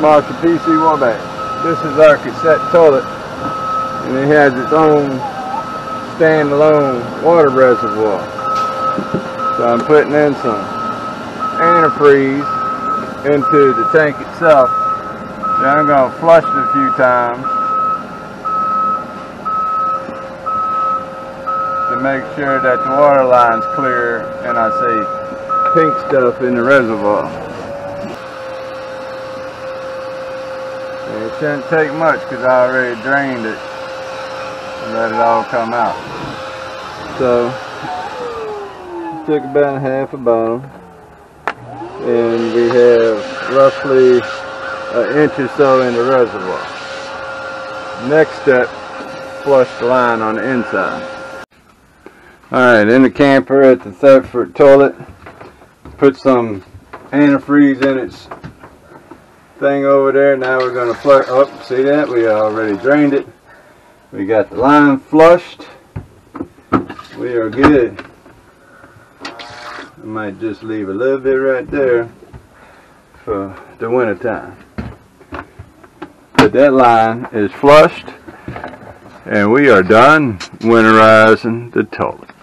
Marshall PC Wabash. This is our cassette toilet and it has its own standalone water reservoir. So I'm putting in some antifreeze into the tank itself. Then I'm going to flush it a few times to make sure that the water line's clear and I see pink stuff in the reservoir. It shouldn't take much because I already drained it and let it all come out. So, took about half a bottle and we have roughly an inch or so in the reservoir. Next step, flush the line on the inside. Alright, in the camper at the Thetford toilet, put some antifreeze in its thing over there. Now we're going to flush, oh, see that? We already drained it. We got the line flushed. We are good. I might just leave a little bit right there for the winter time. But that line is flushed and we are done winterizing the toilet.